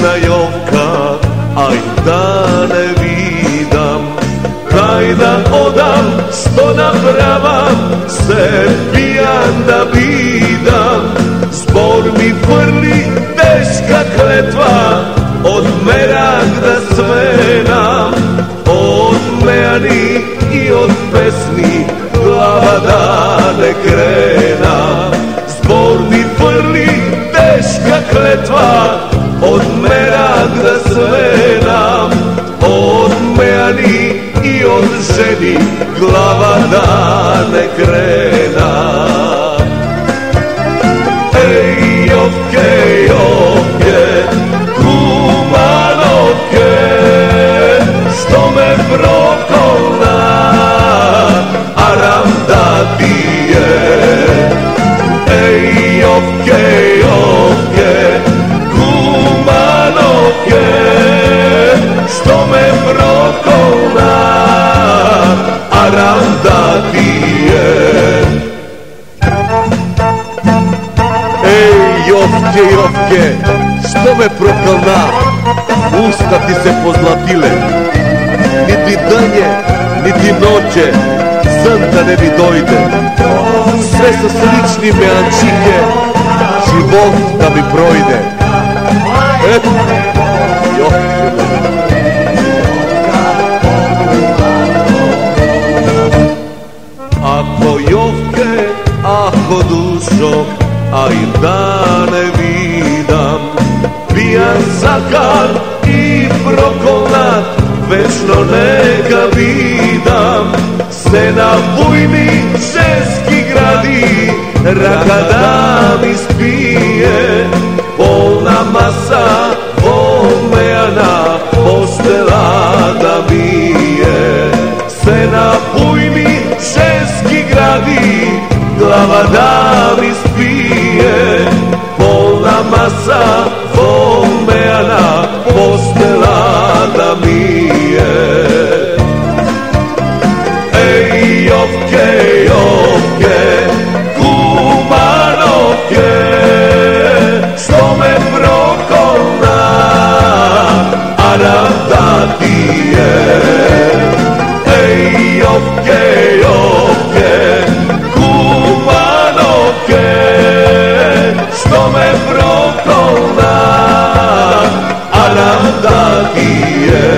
lična joka Aj da ne vidam. Kaj da odam što napravam Se pijan da vidam Zbor mi prli teška kletva Od merag da smenam Od mejani i od pesmi Glava da ne krena. Zbor mi prli teška kletva Od merag da smenam Od mejani i od ženi Glava da ne krena prokolna, aram da ti je. Ej, Jovke, Jovke, što me prokalna, usta ti se pozlatile, niti danje, niti noće, san da ne mi dojde. Sve su slični meančike, život da mi projde. Eto, dušo, a i da ne vidam Pijan zakal i prokonat, večno neka vidam. Se na bujni ženski gradi, raka mi spije Polna masa, volmejana, postela da Se na bujni ženski gradi, glava da Polna masa volmejana postela da mije Ej jovke, jovke, kumanovke da